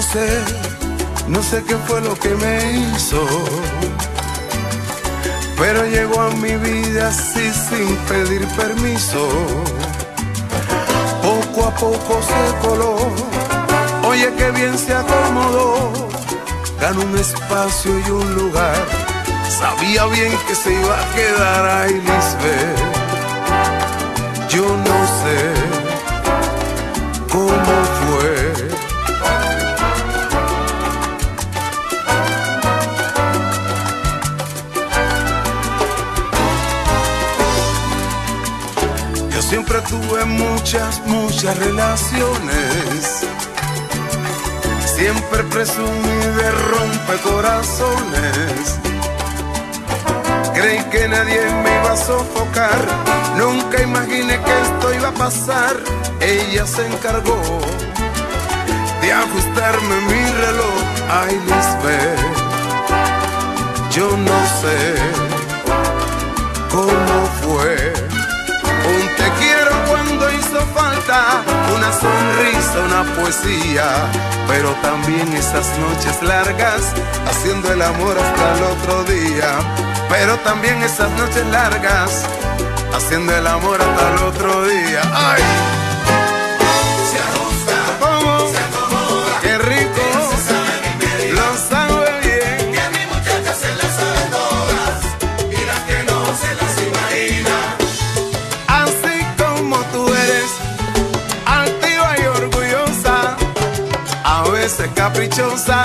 sé, no sé qué fue lo que me hizo. Pero llegó a mi vida así sin pedir permiso. Poco a poco se coló. Oye, qué bien se acomodó. Ganó un espacio y un lugar. Sabía bien que se iba a quedar ahí, Lisbeth. Yo no siempre tuve muchas, muchas relaciones. Siempre presumí de rompecorazones. Creí que nadie me iba a sofocar. Nunca imaginé que esto iba a pasar. Ella se encargó de ajustarme mi reloj. Ay, Lisbeth, poesía, pero también esas noches largas haciendo el amor hasta el otro día, pero también esas noches largas haciendo el amor hasta el otro día. ¡Ay! A veces caprichosa,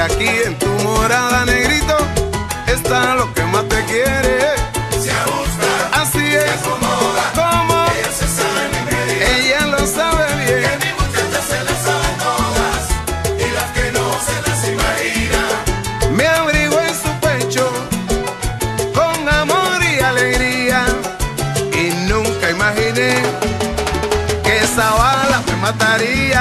aquí en tu morada, negrito, está lo que más te quiere. Se ajusta, Así es, acomoda. como Ella se sabe mi ella lo sabe Que bien. mi muchacha se las sabe todas. Y las que no se las imagina. Me abrigo en su pecho con amor y alegría. Y nunca imaginé que esa bala me mataría.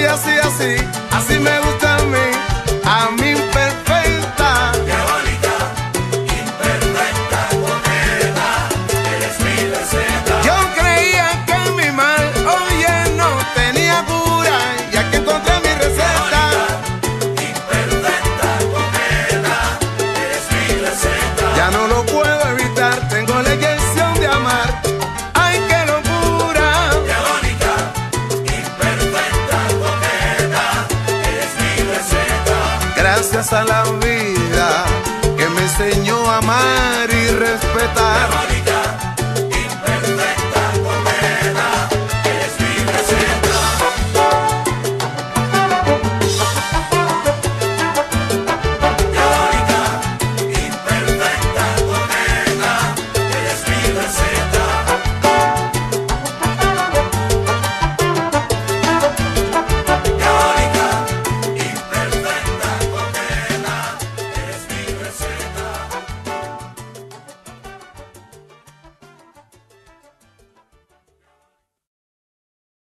Así, así, así, Gracias a la vida que me enseñó a amar y respetar.